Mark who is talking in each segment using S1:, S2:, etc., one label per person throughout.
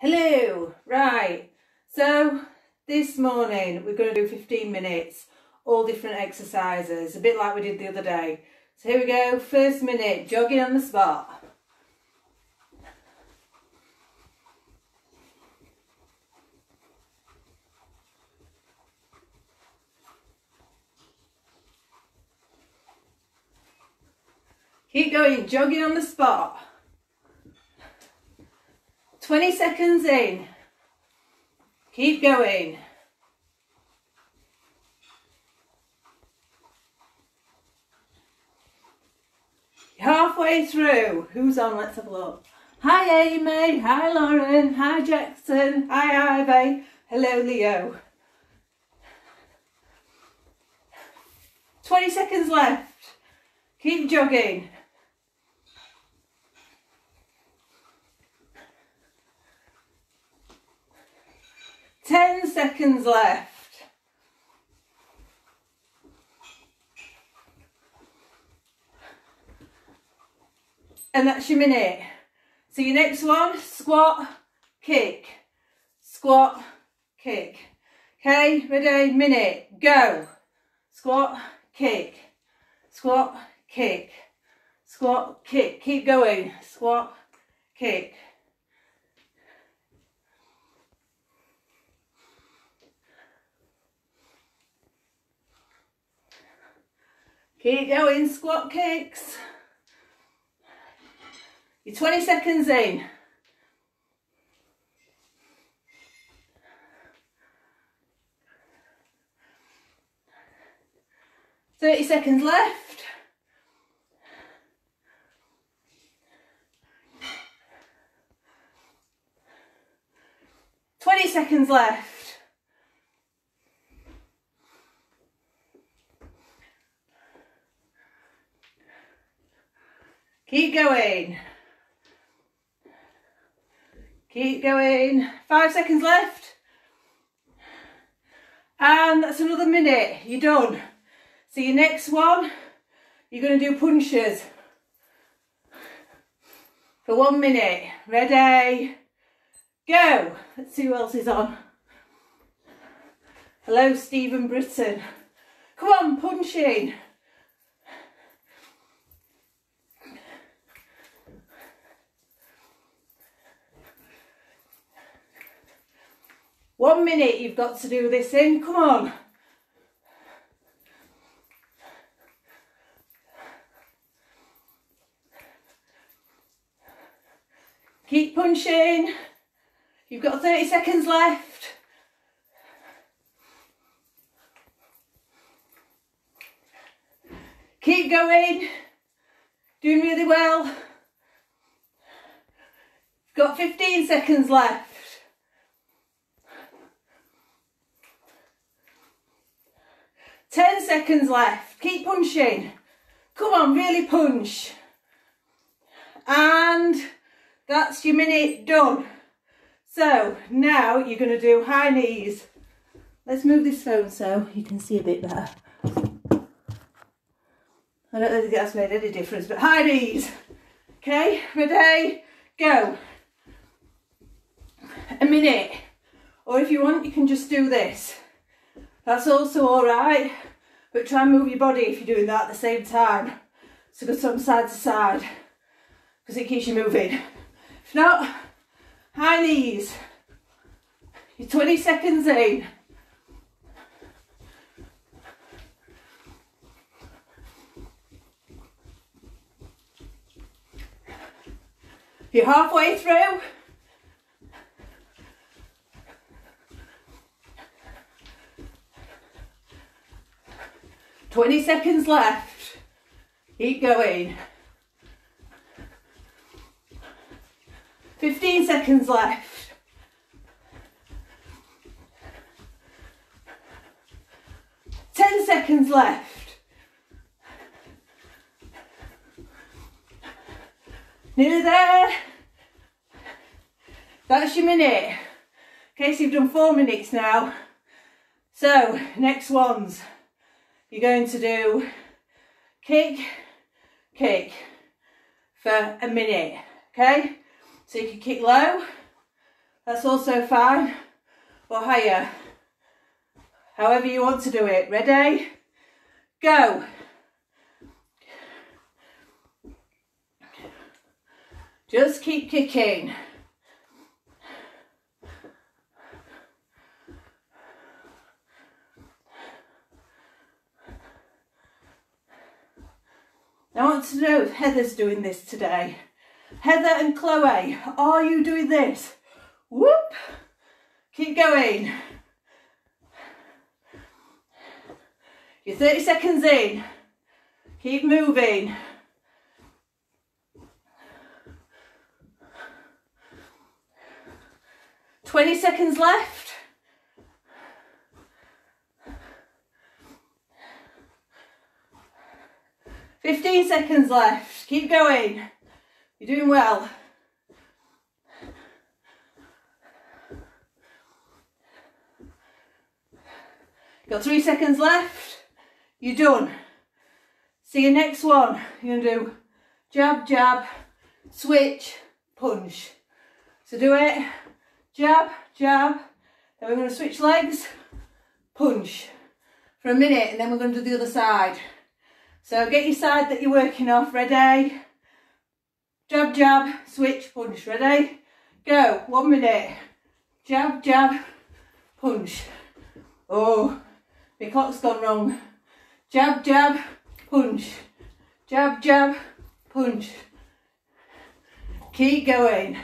S1: Hello, right. So this morning we're going to do 15 minutes, all different exercises, a bit like we did the other day. So here we go, first minute, jogging on the spot. Keep going, jogging on the spot. 20 seconds in. Keep going. Halfway through. Who's on? Let's have a look. Hi Amy. Hi Lauren. Hi Jackson. Hi Ivy. Hello Leo. 20 seconds left. Keep jogging. Ten seconds left. And that's your minute. So your next one, squat, kick, squat, kick. Okay, ready, minute, go. Squat, kick, squat, kick, squat, kick. Keep going, squat, kick, Keep going, squat kicks. You're 20 seconds in. Thirty seconds left. Twenty seconds left. Keep going. Keep going. Five seconds left. And that's another minute. You're done. So your next one, you're going to do punches. For one minute. Ready? Go. Let's see who else is on. Hello, Stephen Britton. Come on, punching. One minute you've got to do this in. Come on. Keep punching. You've got 30 seconds left. Keep going. Doing really well. Got 15 seconds left. 10 seconds left. Keep punching. Come on, really punch. And that's your minute done. So now you're going to do high knees. Let's move this phone so you can see a bit better. I don't think that's made any difference, but high knees. Okay, ready, go. A minute. Or if you want, you can just do this. That's also all right, but try and move your body if you're doing that at the same time. So go from side to side, because it keeps you moving. If not, high knees. You're 20 seconds in. You're halfway through. 20 seconds left. Keep going. 15 seconds left. Ten seconds left. Nearly there. That's your minute. Okay, so you've done four minutes now. So, next ones you're going to do kick, kick for a minute, okay? So you can kick low, That's also fine, or higher. However you want to do it. Ready? Go. Just keep kicking. I want to know if Heather's doing this today. Heather and Chloe, are you doing this? Whoop! Keep going. You're 30 seconds in. Keep moving. Twenty seconds left. Fifteen seconds left. Keep going. You're doing well. Got three seconds left. You're done. See you next one. You're going to do jab, jab, switch, punch. So do it. Jab, jab. Then we're going to switch legs, punch for a minute and then we're going to do the other side. So get your side that you're working off. Ready? Jab, jab, switch, punch. Ready? Go. One minute. Jab, jab, punch. Oh, my clock's gone wrong. Jab, jab, punch. Jab, jab, punch. Keep going.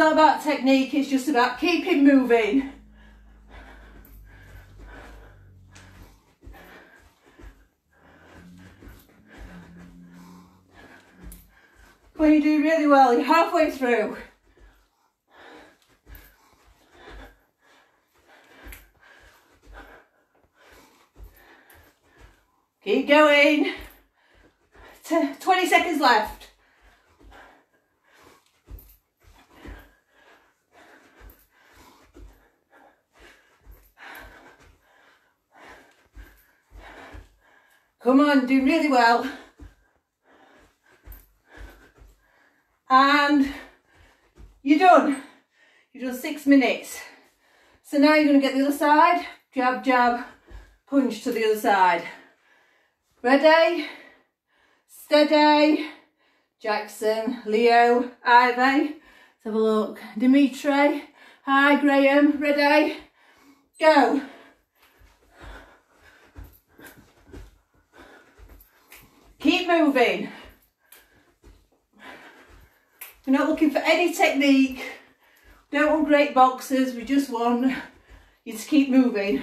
S1: Not about technique, it's just about keeping moving. Well, you do really well. You're halfway through. Keep going. T 20 seconds left. Come on, doing really well. and you're done. You've done six minutes. So now you're going to get the other side, jab, jab, punch to the other side. Ready, steady, Jackson, Leo, Ivy, let's have a look, Dimitri, hi Graham, ready, go. Keep moving. We're not looking for any technique. Don't want great boxes. We just want you to keep moving.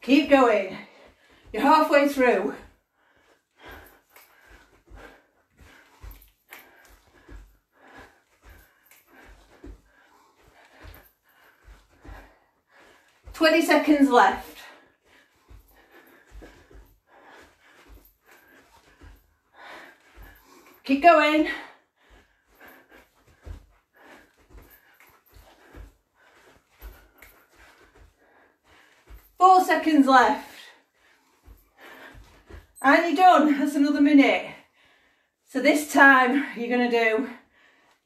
S1: Keep going. You're halfway through. 20 seconds left. Keep going. Four seconds left. And you're done. That's another minute. So this time you're going to do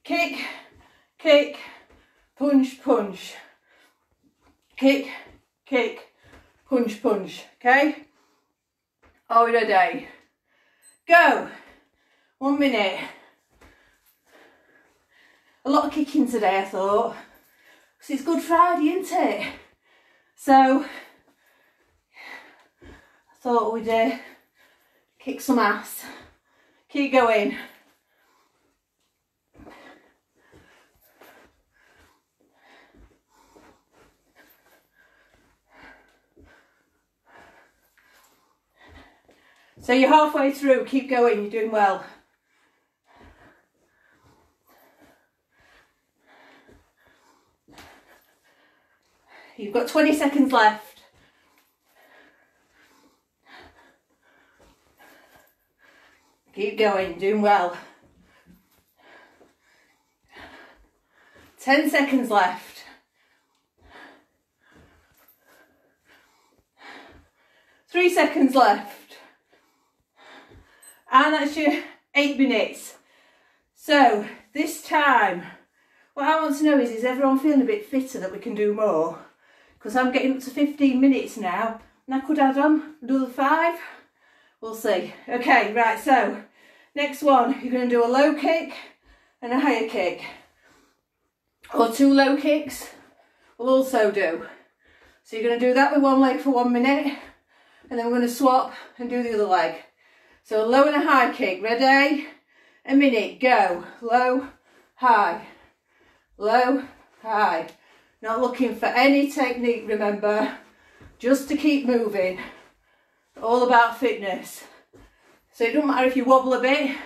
S1: kick, kick, punch, punch kick, kick, punch, punch, okay? We ready? Go. One minute. A lot of kicking today, I thought. Because it's Good Friday, isn't it? So, I thought we'd uh, kick some ass. Keep going. So you're halfway through, keep going, you're doing well. You've got 20 seconds left. Keep going, doing well. 10 seconds left. Three seconds left. And that's your eight minutes. So this time, what I want to know is, is everyone feeling a bit fitter that we can do more? Because I'm getting up to 15 minutes now and I could add on another five. We'll see. Okay, right, so next one, you're going to do a low kick and a higher kick. Or two low kicks will also do. So you're going to do that with one leg for one minute and then we're going to swap and do the other leg. So low and a high kick, ready? A minute, go. Low, high, low, high. Not looking for any technique, remember, just to keep moving. All about fitness. So it doesn't matter if you wobble a bit,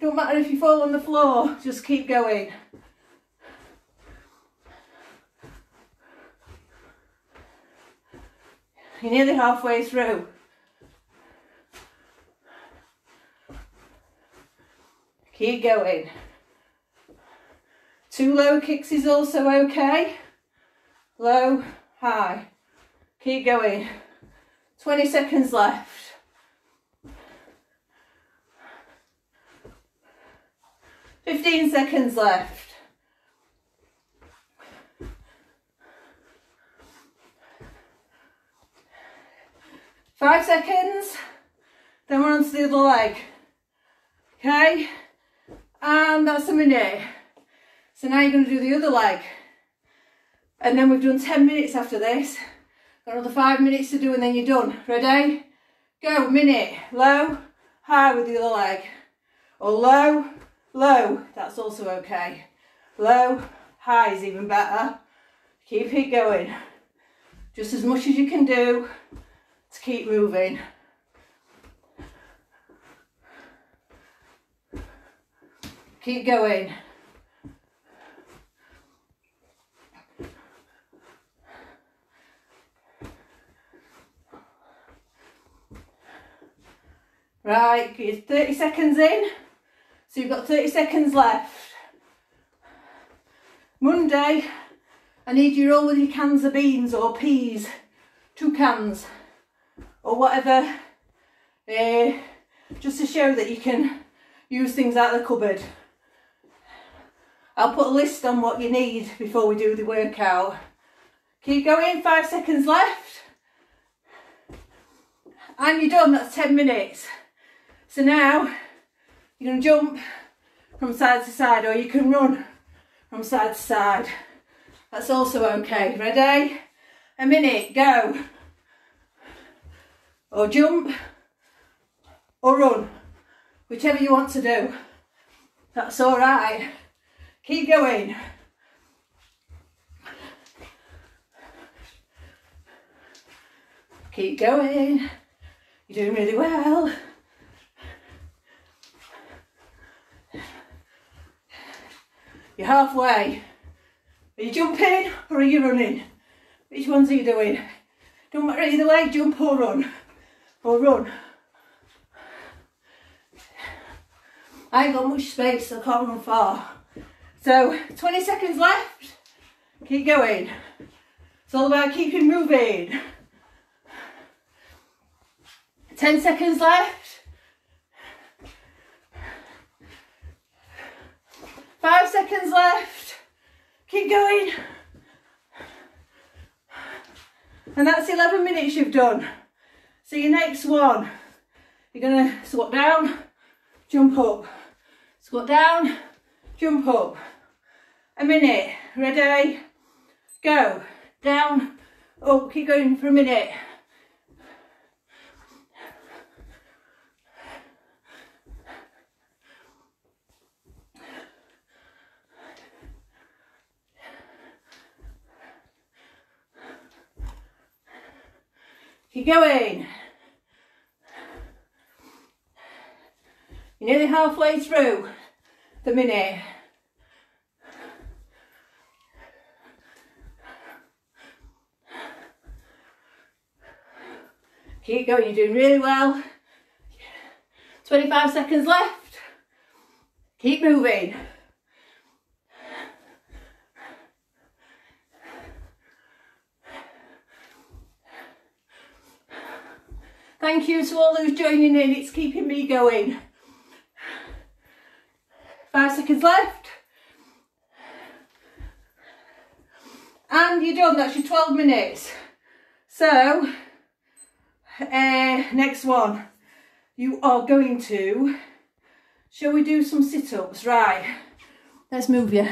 S1: don't matter if you fall on the floor, just keep going. You're nearly halfway through. Keep going. Two low kicks is also okay. Low, high. Keep going. 20 seconds left. Fifteen seconds left. Five seconds. Then we're on to the other leg. Okay? And that's a minute. So now you're going to do the other leg. And then we've done 10 minutes after this. Got another five minutes to do and then you're done. Ready? Go, minute. Low, high with the other leg. Or low, low. That's also okay. Low, high is even better. Keep it going. Just as much as you can do to keep moving. Keep going. Right, you're 30 seconds in. So you've got 30 seconds left. Monday, I need you all with your cans of beans or peas. Two cans or whatever. Uh, just to show that you can use things out of the cupboard. I'll put a list on what you need before we do the workout. Keep going, five seconds left. And you're done, that's 10 minutes. So now you're to jump from side to side or you can run from side to side. That's also okay. Ready? A minute, go. Or jump or run, whichever you want to do. That's all right. Keep going. Keep going. You're doing really well. You're halfway. Are you jumping or are you running? Which ones are you doing? Don't matter either way, jump or run. Or run. I ain't got much space, so I can't run far. So, 20 seconds left. Keep going. It's all about keeping moving. 10 seconds left. Five seconds left. Keep going. And that's 11 minutes you've done. So your next one, you're gonna squat down, jump up. Squat down, jump up. A minute, ready, go. Down, up, keep going for a minute. Keep going. You're nearly halfway through the minute. Keep going, you're doing really well. 25 seconds left. Keep moving. Thank you to all who's joining in. It's keeping me going. Five seconds left. And you're done. That's your 12 minutes. So, uh, next one. You are going to, shall we do some sit-ups? Right. Let's move you.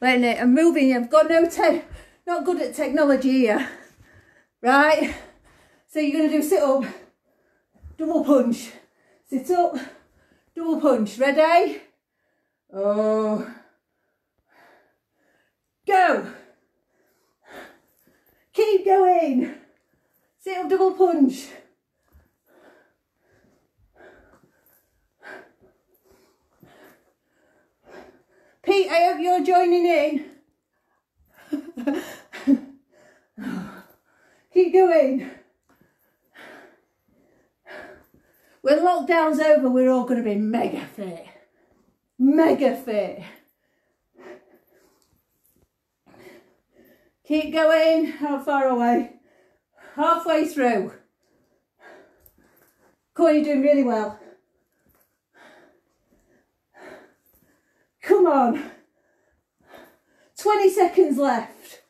S1: Wait a minute, I'm moving. I've got no te not good at technology here. Right? So you're going to do sit up, double punch, sit up, double punch. Ready? Oh. Go. Keep going. Sit up, double punch. Pete, I hope you're joining in. Keep going. When lockdown's over, we're all going to be mega fit. Mega fit. Keep going. How far away? Halfway through. Cool, you're doing really well. Come on. 20 seconds left.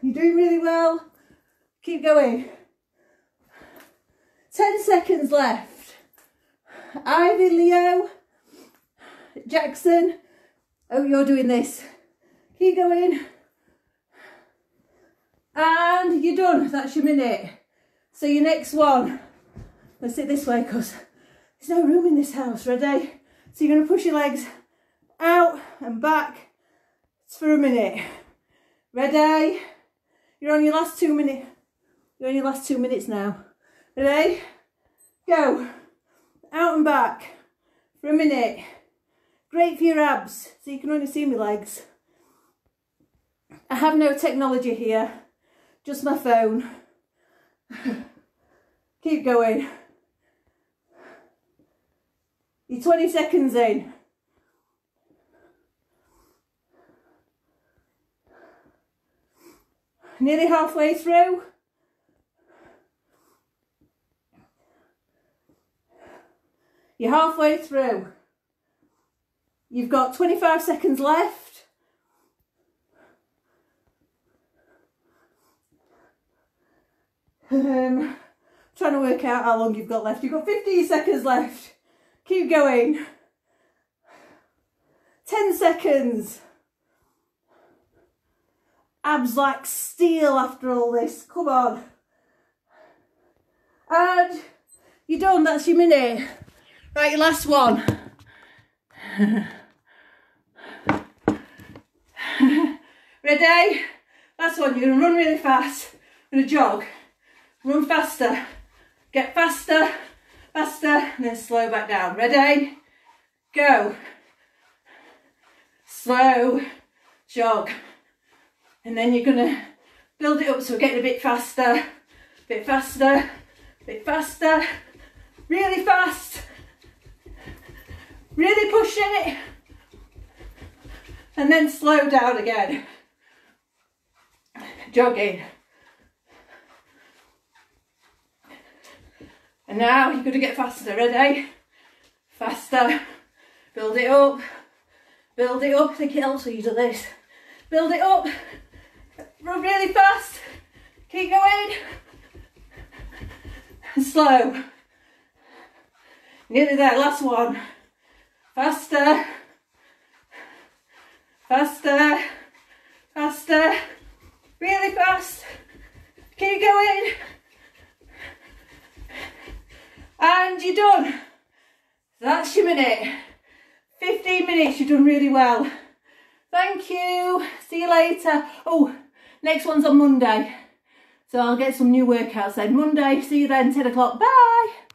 S1: You're doing really well. Keep going. 10 seconds left. Ivy, Leo, Jackson. Oh, you're doing this. Keep going. And you're done. That's your minute. So your next one. Let's sit this way because there's no room in this house, ready? So you're going to push your legs out and back. It's for a minute. Ready? You're on your last two minutes. You're on your last two minutes now. Ready? Go. Out and back for a minute. Great for your abs, so you can only see my legs. I have no technology here, just my phone. Keep going. You're 20 seconds in. Nearly halfway through. You're halfway through. You've got 25 seconds left. Um, trying to work out how long you've got left. You've got 15 seconds left. Keep going. 10 seconds. Abs like steel after all this. Come on. And you're done. That's your minute. Right, last one. Ready? Last one. You're to run really fast. To jog. Run faster. Get faster faster, and then slow back down. Ready? Go. Slow, jog. And then you're gonna build it up so we're getting a bit faster, a bit faster, a bit faster, really fast, really pushing it, and then slow down again. Jogging. And now you're going to get faster, ready? Faster. Build it up. Build it up. Think it helps when you do this. Build it up. Run really fast. Keep going. And slow. Nearly there, last one. Faster. Faster. Faster. Really fast. Keep going. And you're done. That's your minute. 15 minutes, you've done really well. Thank you. See you later. Oh, next one's on Monday. So I'll get some new workouts then. Monday, see you then, 10 o'clock. Bye.